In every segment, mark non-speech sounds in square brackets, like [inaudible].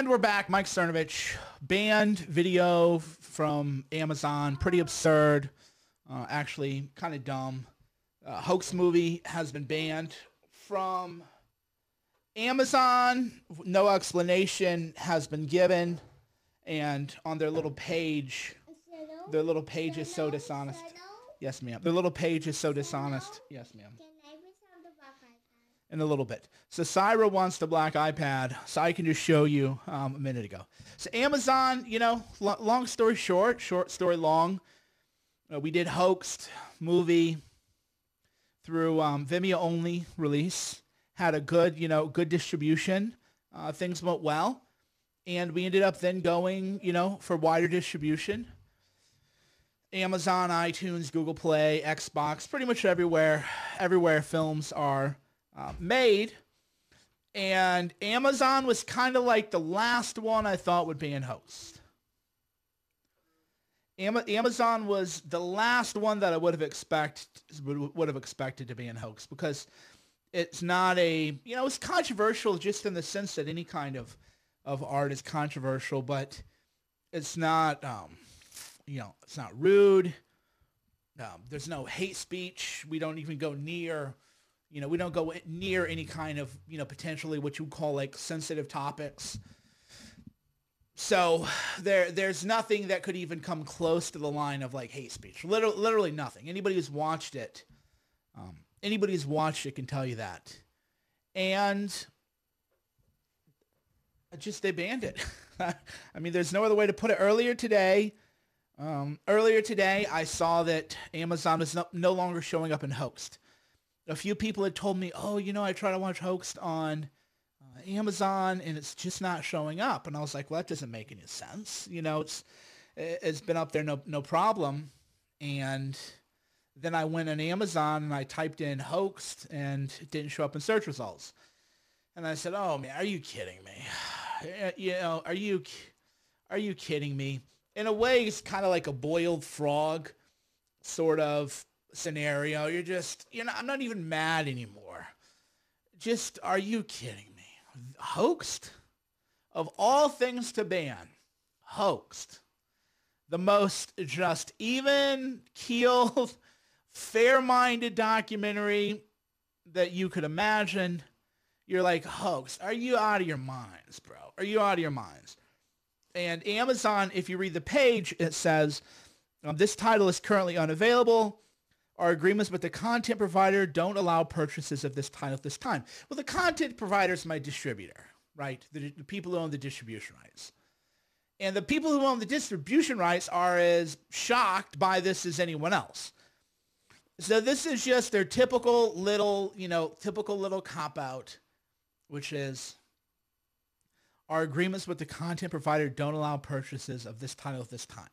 And we're back. Mike Cernovich. Banned video from Amazon. Pretty absurd. Uh, actually, kind of dumb. Uh, hoax movie has been banned from Amazon. No explanation has been given. And on their little page, their little page is so dishonest. Yes, ma'am. Their little page is so dishonest. Yes, ma'am in a little bit. So Syra wants the black iPad, so I can just show you um, a minute ago. So Amazon, you know, lo- long story short, short story long, uh, we did Hoaxed movie through um, Vimeo only release. Had a good, you know, good distribution. Uh, things went well. And we ended up then going, you know, for wider distribution. Amazon, iTunes, Google Play, Xbox, pretty much everywhere, everywhere films are uh, made. And Amazon was kind of like the last one I thought would be in host. Amazon was the last one that I would have expect would have expected to be in hoax because it's not a you know it's controversial just in the sense that any kind of of art is controversial, but it's not um, you know it's not rude. Um, there's no hate speech. We don't even go near you know, we don't go near any kind of, you know, potentially what you call like sensitive topics. So there, there's nothing that could even come close to the line of like hate speech. Literally, literally nothing. Anybody who's watched it, um, anybody who's watched it can tell you that. And just they banned it. [laughs] I mean, there's no other way to put it. Earlier today, um, earlier today, I saw that Amazon is no, no longer showing up in Hoaxed a few people had told me, oh, you know, I try to watch Hoaxed on uh, Amazon and it's just not showing up. And I was like, well, that doesn't make any sense. You know, it's it's been up there, no no problem. And then I went on Amazon and I typed in Hoaxed and it didn't show up in search results. And I said, oh man, are you kidding me? You know, are you are you kidding me? In a way, it's kind of like a boiled frog sort of scenario. You're just, you know, I'm not even mad anymore. Just, are you kidding me? Hoaxed? Of all things to ban, hoaxed. The most just even keeled, [laughs] fair-minded documentary that you could imagine. You're like, hoax. Are you out of your minds, bro? Are you out of your minds? And Amazon, if you read the page, it says, um, this title is currently unavailable. Our agreements with the content provider don't allow purchases of this title at this time. Well, the content provider is my distributor, right? The, the people who own the distribution rights. And the people who own the distribution rights are as shocked by this as anyone else. So this is just their typical little, you know, typical little cop-out, which is our agreements with the content provider don't allow purchases of this title at this time.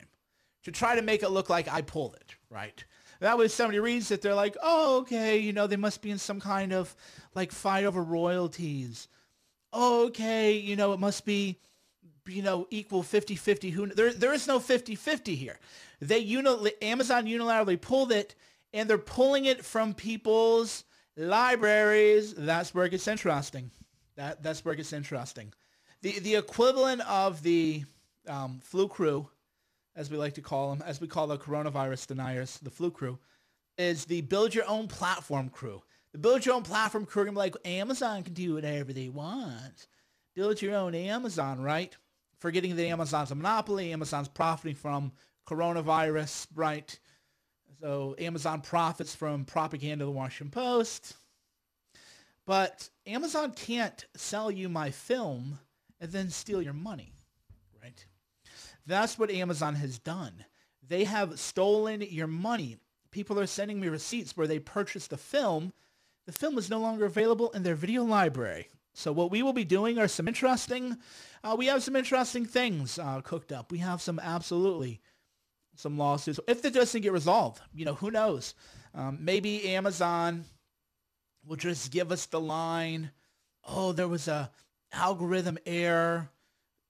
To try to make it look like I pulled it, right? That way somebody reads it, they're like, oh, okay, you know, they must be in some kind of like fight over royalties. Oh, okay, you know, it must be, you know, equal 50-50. Who there, there is no 50-50 here. They uni- Amazon unilaterally pulled it, and they're pulling it from people's libraries. That's where it gets interesting. That that's where it gets interesting. The the equivalent of the um, flu crew as we like to call them, as we call the coronavirus deniers, the flu crew, is the build your own platform crew. The build your own platform crew are like, Amazon can do whatever they want. Build your own Amazon, right? Forgetting that Amazon's a monopoly, Amazon's profiting from coronavirus, right? So Amazon profits from propaganda of the Washington Post. But Amazon can't sell you my film and then steal your money? That's what Amazon has done. They have stolen your money. People are sending me receipts where they purchased the film. The film is no longer available in their video library. So what we will be doing are some interesting, uh, we have some interesting things uh, cooked up. We have some absolutely some lawsuits. If it doesn't get resolved, you know, who knows? Um, maybe Amazon will just give us the line, oh, there was a algorithm error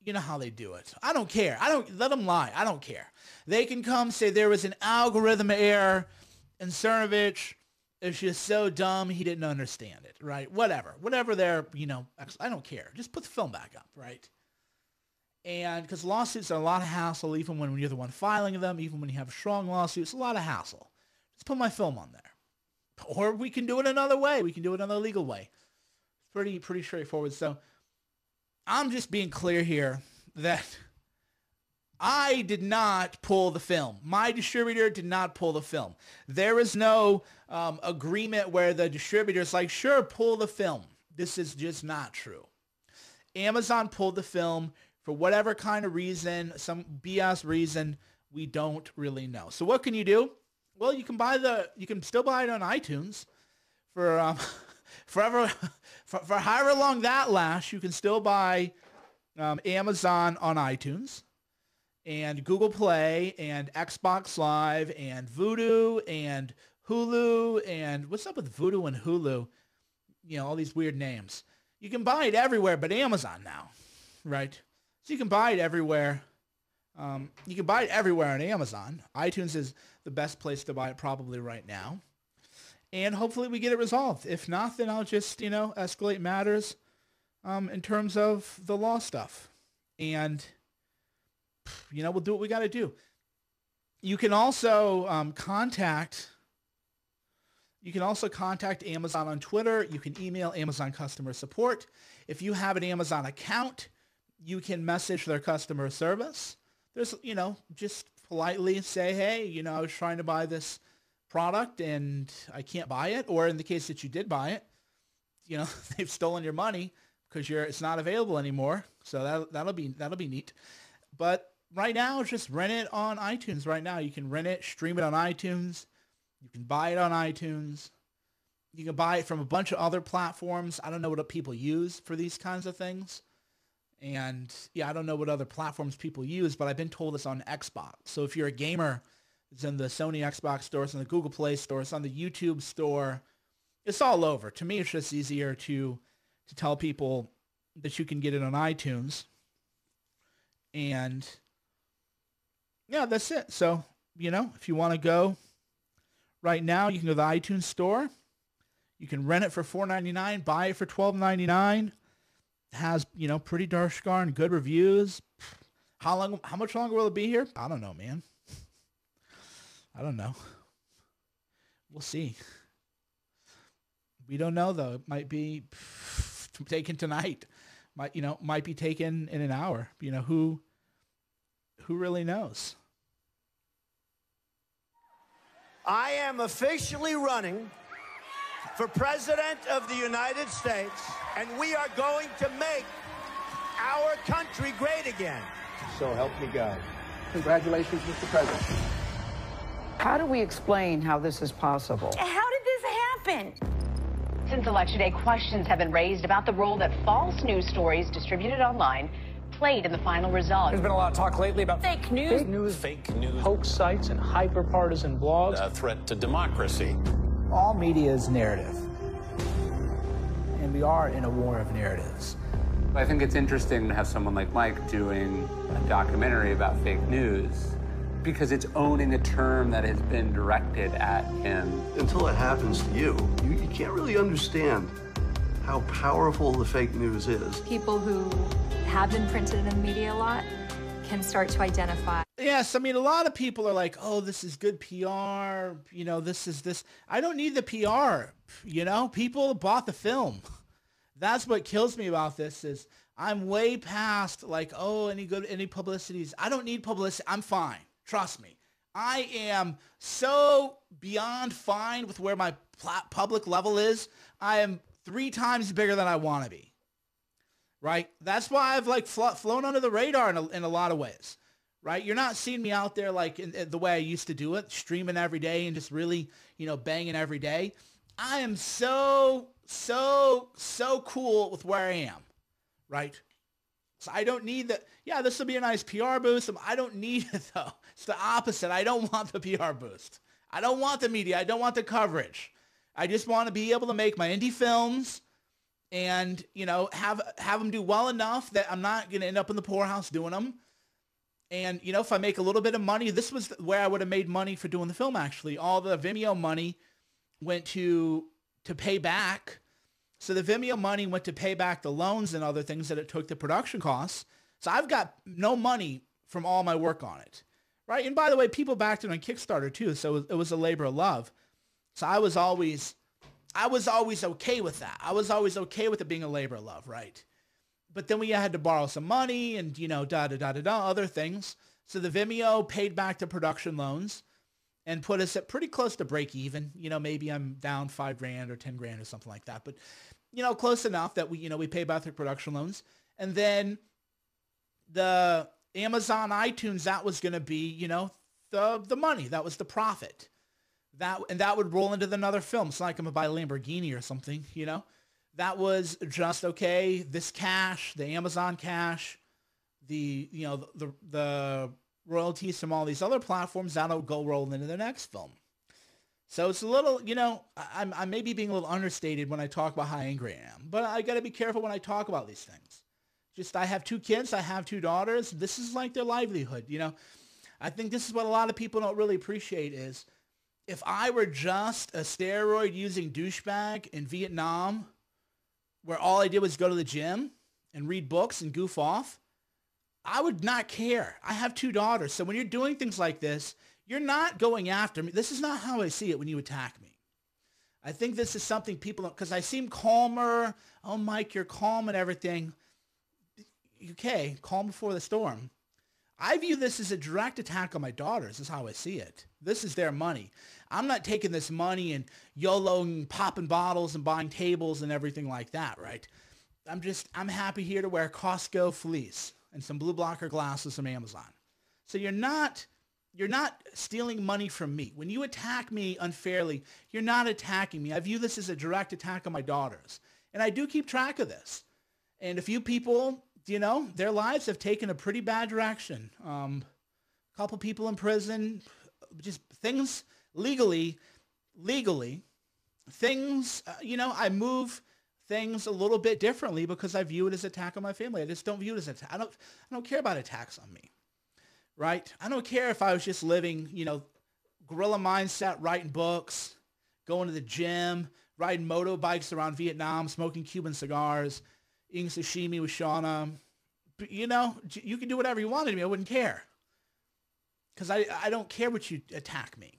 you know how they do it. I don't care. I don't let them lie. I don't care. They can come say there was an algorithm error and Cernovich is just so dumb he didn't understand it, right? Whatever. Whatever they're, you know, I don't care. Just put the film back up, right? And because lawsuits are a lot of hassle, even when you're the one filing them, even when you have a strong lawsuits, a lot of hassle. Just put my film on there. Or we can do it another way. We can do it another legal way. Pretty, pretty straightforward. So I'm just being clear here that I did not pull the film. My distributor did not pull the film. There is no um, agreement where the distributor is like, sure, pull the film. This is just not true. Amazon pulled the film for whatever kind of reason, some BS reason, we don't really know. So what can you do? Well, you can buy the, you can still buy it on iTunes for um, [laughs] forever, [laughs] for, for however long that lasts. You can still buy um, Amazon on iTunes and Google Play and Xbox Live and Vudu and Hulu and what's up with Vudu and Hulu? You know, all these weird names. You can buy it everywhere but Amazon now, right? So you can buy it everywhere. Um, you can buy it everywhere on Amazon. iTunes is the best place to buy it probably right now. And hopefully we get it resolved. If not, then I'll just, you know, escalate matters um, in terms of the law stuff. And, you know, we'll do what we got to do. You can also um, contact you can also contact Amazon on Twitter. You can email Amazon customer support. If you have an Amazon account, you can message their customer service. There's, you know, just politely say, hey, you know, I was trying to buy this product and I can't buy it. Or in the case that you did buy it, you know, [laughs] they've stolen your money because you're it's not available anymore. So that that'll be that'll be neat. But right now, just rent it on iTunes. Right now, you can rent it, stream it on iTunes. You can buy it on iTunes. You can buy it from a bunch of other platforms. I don't know what people use for these kinds of things. And yeah, I don't know what other platforms people use, but I've been told it's on Xbox. So if you're a gamer, it's in the Sony Xbox store, it's in the Google Play store, it's on the YouTube store. It's all over. To me, it's just easier to to tell people that you can get it on iTunes. And yeah, that's it. So, you know, if you want to go right now, you can go to the iTunes store. You can rent it for $4.99, buy it for $12.99 has you know pretty and good reviews. How long? How much longer will it be here? I don't know, man. I don't know. We'll see. We don't know though. It might be [laughs] taken tonight. Might you know might be taken in an hour. You know who who really knows? I am officially running for President of the United States, and we are going to make our country great again. So help me God. Congratulations, Mr. President. How do we explain how this is possible? How did this happen? Since Election Day, questions have been raised about the role that false news stories distributed online played in the final result. There's been a lot of talk lately about fake news, fake news, fake news, hoax sites, and hyper-partisan blogs. A threat to democracy all media is narrative. And we are in a war of narratives. I think it's interesting to have someone like Mike doing a documentary about fake news because it's owning a term that has been directed at him. Until it happens to you, you, you can't really understand how powerful the fake news is. People who have been printed in the media a lot can start to identify. Yes, I mean, a lot of people are like, oh, this is good PR. You know, this is this. I don't need the PR. You know, people bought the film. That's what kills me about this is I'm way past like, oh, any good, any publicities. I don't need publicity. I'm fine. Trust me. I am so beyond fine with where my public level is. I am three times bigger than I want to be right? That's why I've like fl- flown under the radar in a, in a lot of ways, right? You're not seeing me out there like in, in the way I used to do it, streaming every day and just really, you know, banging every day. I am so, so, so cool with where I am, right? So I don't need that. Yeah, this will be a nice PR boost. Um, I don't need it [laughs] though. It's the opposite. I don't want the PR boost. I don't want the media. I don't want the coverage. I just want to be able to make my indie films and you know have have them do well enough that I'm not going to end up in the poorhouse doing them. And you know, if I make a little bit of money, this was where I would have made money for doing the film. Actually, all the Vimeo money went to to pay back. So the Vimeo money went to pay back the loans and other things that it took the production costs. So I've got no money from all my work on it. Right. And by the way, people backed it on Kickstarter too. So it was a labor of love. So I was always, I was always okay with that. I was always okay with it being a labor of love. Right. But then we had to borrow some money and, you know, da, da, da, da, da, other things. So the Vimeo paid back the production loans and put us at pretty close to break even. You know, maybe I'm down five grand or 10 grand or something like that. But, you know, close enough that we, you know, we pay back the production loans. And then the Amazon iTunes, that was going to be, you know, the, the money. That was the profit. That, and that would roll into another film. It's not like I'm going to buy a Lamborghini or something, you know. That was just, okay, this cash, the Amazon cash, the, you know, the, the royalties from all these other platforms, that'll go roll into the next film. So it's a little, you know, I'm, I may be being a little understated when I talk about how angry I am, but I got to be careful when I talk about these things. Just I have two kids, I have two daughters. This is like their livelihood, you know. I think this is what a lot of people don't really appreciate is if I were just a steroid using douchebag in Vietnam where all I did was go to the gym and read books and goof off, I would not care. I have two daughters. So when you're doing things like this, you're not going after me. This is not how I see it when you attack me. I think this is something people don't, because I seem calmer. Oh, Mike, you're calm and everything. Okay, calm before the storm. I view this as a direct attack on my daughters is how I see it. This is their money. I'm not taking this money and YOLOing, popping bottles and buying tables and everything like that, right? I'm just, I'm happy here to wear Costco fleece and some blue blocker glasses from Amazon. So you're not you're not stealing money from me. When you attack me unfairly, you're not attacking me. I view this as a direct attack on my daughters. And I do keep track of this. And a few people, you know, their lives have taken a pretty bad direction. Um, a couple people in prison, just things legally, legally, things, uh, you know, I move things a little bit differently because I view it as attack on my family. I just don't view it as attack. I don't, I don't care about attacks on me, right? I don't care if I was just living, you know, Gorilla Mindset, writing books, going to the gym, riding motorbikes around Vietnam, smoking Cuban cigars, eating sashimi with Shauna. You know, you can do whatever you wanted to me. I wouldn't care. Because I, I don't care what you attack me.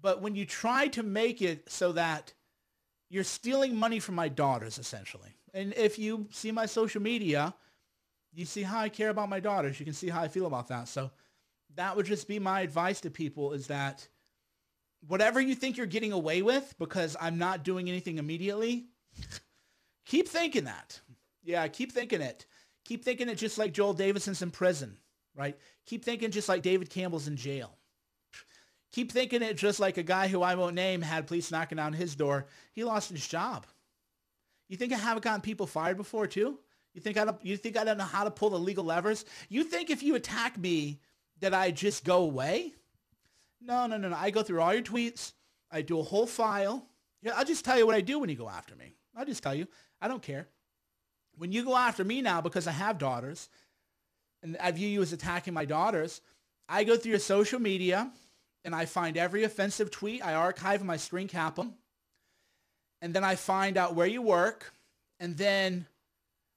But when you try to make it so that you're stealing money from my daughters, essentially. And if you see my social media, you see how I care about my daughters. You can see how I feel about that. So that would just be my advice to people is that whatever you think you're getting away with because I'm not doing anything immediately, keep thinking that. Yeah, keep thinking it. Keep thinking it just like Joel Davidson's in prison, right? Keep thinking just like David Campbell's in jail keep thinking it just like a guy who I won't name had police knocking on his door. He lost his job. You think I haven't gotten people fired before too? You think I don't, you think I don't know how to pull the legal levers? You think if you attack me that I just go away? No, no, no, no. I go through all your tweets. I do a whole file. Yeah, I'll just tell you what I do when you go after me. I'll just tell you. I don't care. When you go after me now because I have daughters, and I view you as attacking my daughters, I go through your social media and I find every offensive tweet. I archive them, I screen cap them. And then I find out where you work. And then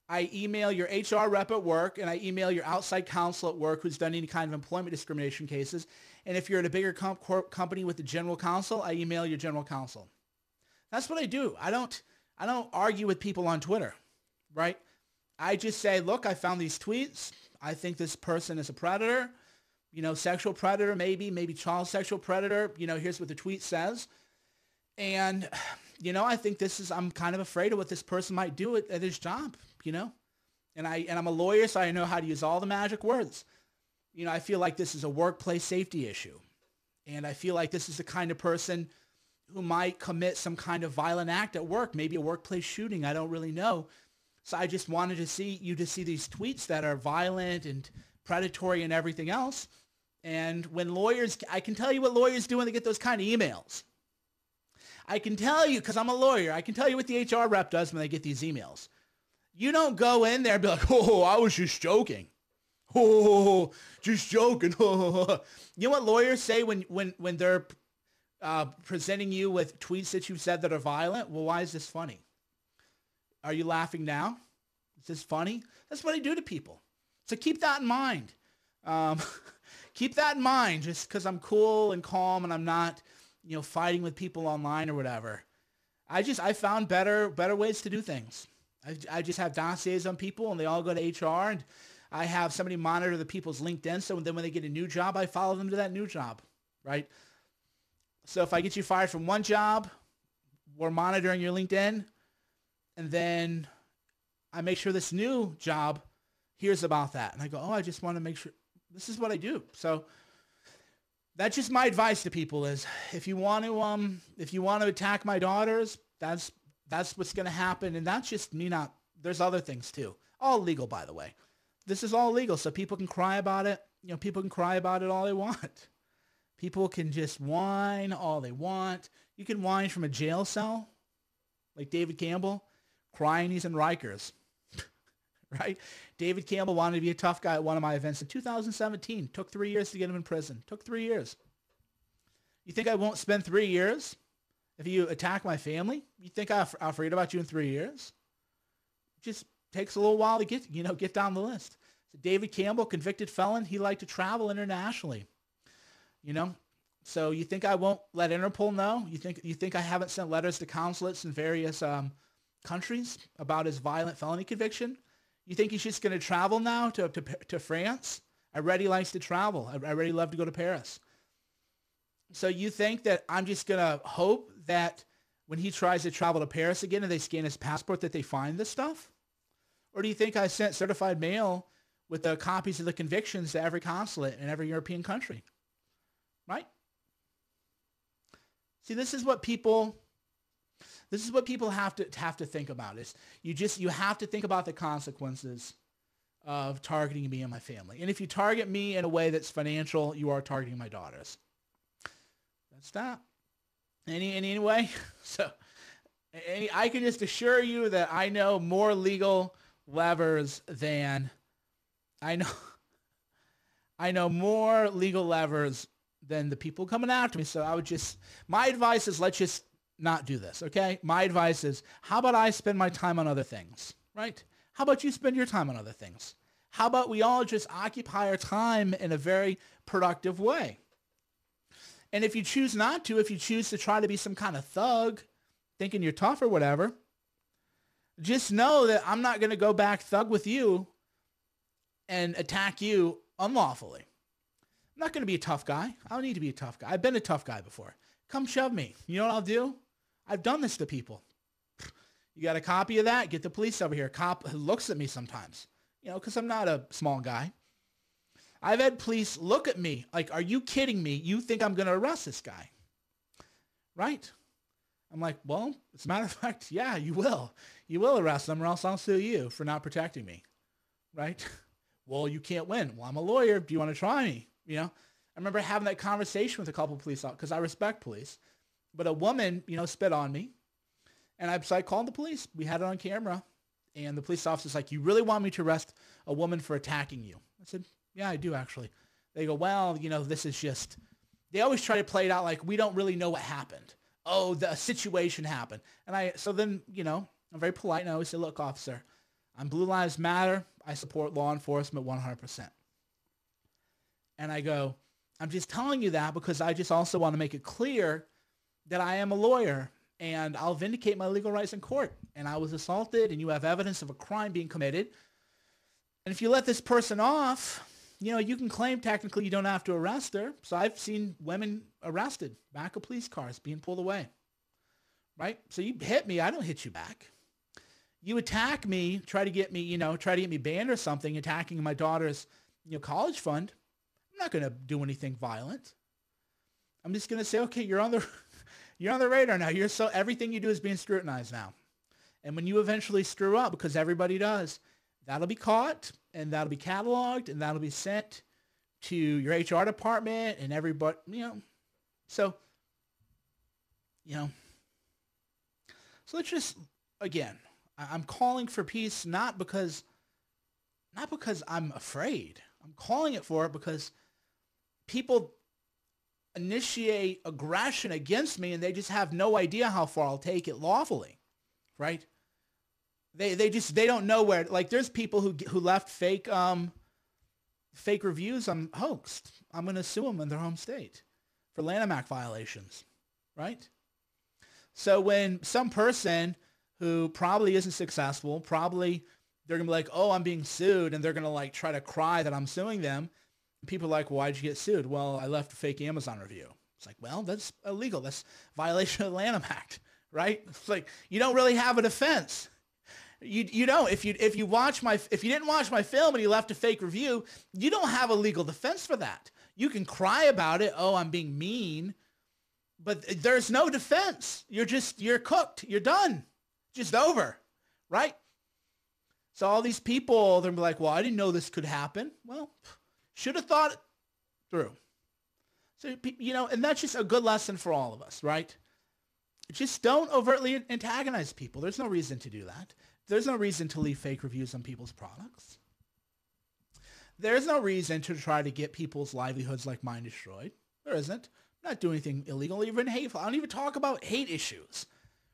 I email your HR rep at work and I email your outside counsel at work who's done any kind of employment discrimination cases. And if you're at a bigger comp- company with the general counsel, I email your general counsel. That's what I do. I don't, I don't argue with people on Twitter, right? I just say, look, I found these tweets. I think this person is a predator you know, sexual predator, maybe, maybe child sexual predator. You know, here's what the tweet says. And, you know, I think this is, I'm kind of afraid of what this person might do at, at his job, you know? And, I, and I'm a lawyer, so I know how to use all the magic words. You know, I feel like this is a workplace safety issue. And I feel like this is the kind of person who might commit some kind of violent act at work, maybe a workplace shooting. I don't really know. So I just wanted to see you to see these tweets that are violent and predatory and everything else. And when lawyers, I can tell you what lawyers do when they get those kind of emails. I can tell you, because I'm a lawyer, I can tell you what the HR rep does when they get these emails. You don't go in there and be like, [laughs] oh, I was just joking. Oh, [laughs] just joking. [laughs] you know what lawyers say when, when, when they're uh, presenting you with tweets that you've said that are violent? Well, why is this funny? Are you laughing now? Is this funny? That's what I do to people. So keep that in mind. Um, [laughs] keep that in mind just because I'm cool and calm and I'm not, you know, fighting with people online or whatever. I just, I found better, better ways to do things. I, I just have dossiers on people and they all go to HR and I have somebody monitor the people's LinkedIn. So then when they get a new job, I follow them to that new job, right? So if I get you fired from one job, we're monitoring your LinkedIn and then I make sure this new job hears about that. And I go, oh, I just want to make sure this is what I do. So that's just my advice to people is if you want to um if you want to attack my daughters, that's that's what's going to happen and that's just me not there's other things too. All legal by the way. This is all legal so people can cry about it. You know, people can cry about it all they want. People can just whine all they want. You can whine from a jail cell like David Campbell crying he's in Rikers. [laughs] right? David Campbell wanted to be a tough guy at one of my events in 2017. Took three years to get him in prison. Took three years. You think I won't spend three years if you attack my family? You think I'll, I'll forget about you in three years? Just takes a little while to get, you know, get down the list. So David Campbell, convicted felon, he liked to travel internationally. You know, so you think I won't let Interpol know? You think you think I haven't sent letters to consulates in various um, countries about his violent felony conviction? You think he's just going to travel now to, to, to France? I already likes to travel. I, already love to go to Paris. So you think that I'm just going to hope that when he tries to travel to Paris again and they scan his passport that they find this stuff? Or do you think I sent certified mail with the copies of the convictions to every consulate in every European country? Right? See, this is what people this is what people have to have to think about is you just you have to think about the consequences of targeting me and my family. And if you target me in a way that's financial, you are targeting my daughters. That's that. Any, any anyway, [laughs] so any, I can just assure you that I know more legal levers than I know. [laughs] I know more legal levers than the people coming after me. So I would just, my advice is let's just not do this, okay? My advice is, how about I spend my time on other things, right? How about you spend your time on other things? How about we all just occupy our time in a very productive way? And if you choose not to, if you choose to try to be some kind of thug, thinking you're tough or whatever, just know that I'm not going to go back thug with you and attack you unlawfully. I'm not going to be a tough guy. I don't need to be a tough guy. I've been a tough guy before. Come shove me. You know what I'll do? I've done this to people. [sighs] You got a copy of that? Get the police over here. Cop looks at me sometimes, you know, because I'm not a small guy. I've had police look at me like, are you kidding me? You think I'm going to arrest this guy? Right? I'm like, well, as a matter of [laughs] fact, yeah, you will. You will arrest them or else I'll sue you for not protecting me. Right? [laughs] Well, you can't win. Well, I'm a lawyer. Do you want to try me? You know, I remember having that conversation with a couple of police because I respect police. But a woman, you know, spit on me. And I, so I called the police. We had it on camera. And the police officer's like, you really want me to arrest a woman for attacking you? I said, yeah, I do actually. They go, well, you know, this is just, they always try to play it out like we don't really know what happened. Oh, the situation happened. And I, so then, you know, I'm very polite and I always say, look, officer, I'm Blue Lives Matter. I support law enforcement 100%. And I go, I'm just telling you that because I just also want to make it clear that I am a lawyer and I'll vindicate my legal rights in court. And I was assaulted and you have evidence of a crime being committed. And if you let this person off, you know, you can claim technically you don't have to arrest her. So I've seen women arrested, back of police cars being pulled away. Right? So you hit me, I don't hit you back. You attack me, try to get me, you know, try to get me banned or something, attacking my daughter's, you know, college fund. I'm not going to do anything violent. I'm just going to say, okay, you're on the [laughs] you're on the radar now. You're so everything you do is being scrutinized now. And when you eventually screw up, because everybody does, that'll be caught and that'll be cataloged and that'll be sent to your HR department and everybody, you know. So, you know. So let's just again, I'm calling for peace not because not because I'm afraid. I'm calling it for it because people initiate aggression against me and they just have no idea how far I'll take it lawfully, right? They they just they don't know where. Like there's people who who left fake um fake reviews on Hoaxed. I'm going to sue them in their home state for Lanham Act violations, right? So when some person who probably isn't successful, probably they're going to be like, oh, I'm being sued, and they're going to like try to cry that I'm suing them. People are like, why'd you get sued? Well, I left a fake Amazon review. It's like, well, that's illegal. That's violation of the Lanham Act, [laughs] right? It's like you don't really have a defense. You you don't if you if you watch my if you didn't watch my film and you left a fake review, you don't have a legal defense for that. You can cry about it. Oh, I'm being mean, but there's no defense. You're just you're cooked. You're done. Just over, right? So all these people, they're like, well, I didn't know this could happen. Well, should have thought through. So, you know, and that's just a good lesson for all of us, right? Just don't overtly antagonize people. There's no reason to do that. There's no reason to leave fake reviews on people's products. There's no reason to try to get people's livelihoods like mine destroyed. There isn't. I'm not doing anything illegal, even hateful. I don't even talk about hate issues,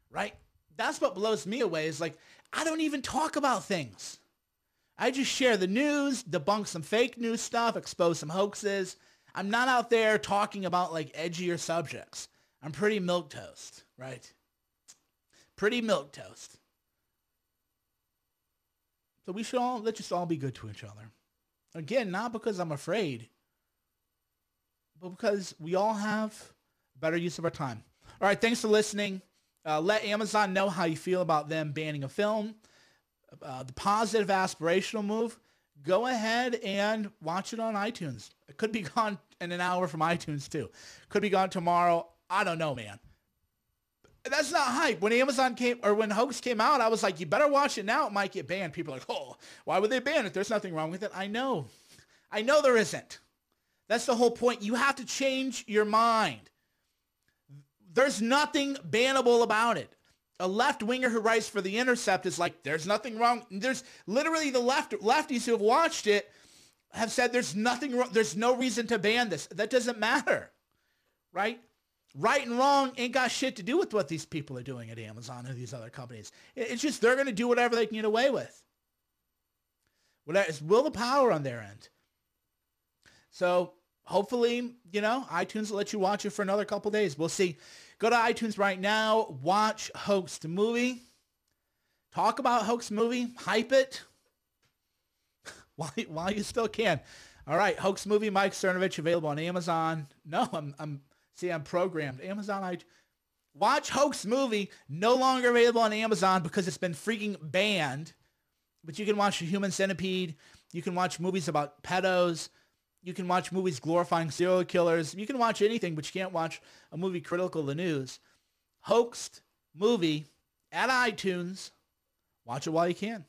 right? That's what blows me away is like, I don't even talk about things. I just share the news, debunk some fake news stuff, expose some hoaxes. I'm not out there talking about like edgier subjects. I'm pretty milk toast, right? Pretty milk toast. So we should all let's just all be good to each other. Again, not because I'm afraid, but because we all have better use of our time. All right, thanks for listening. Uh, let Amazon know how you feel about them banning a film. Uh, the positive aspirational move, go ahead and watch it on iTunes. It could be [laughs] gone in an hour from iTunes too. Could be gone tomorrow. I don't know, man. That's not hype. When Amazon came or when Hoax came out, I was like, you better watch it now. It might get banned. People are like, oh, why would they ban it? There's nothing wrong with it. I know. I know there isn't. That's the whole point. You have to change your mind. There's nothing bannable about it. A left winger who writes for The Intercept is like, there's nothing wrong. There's literally the left lefties who have watched it have said there's nothing wrong. There's no reason to ban this. That doesn't matter, right? Right and wrong ain't got shit to do with what these people are doing at Amazon or these other companies. It's just they're going to do whatever they can get away with. Whatever, it's will the power on their end. So hopefully, you know, iTunes will let you watch it for another couple days. We'll see. Go to iTunes right now. Watch Hoax movie. Talk about Hoax movie. Hype it [laughs] while, while you still can. All right, Hoax movie. Mike Cernovich available on Amazon. No, I'm I'm see I'm programmed. Amazon. I watch Hoax movie. No longer available on Amazon because it's been freaking banned. But you can watch Human Centipede. You can watch movies about pedos. You can watch movies glorifying serial killers. You can watch anything, but you can't watch a movie critical of the news. Hoaxed movie at iTunes. Watch it while you can.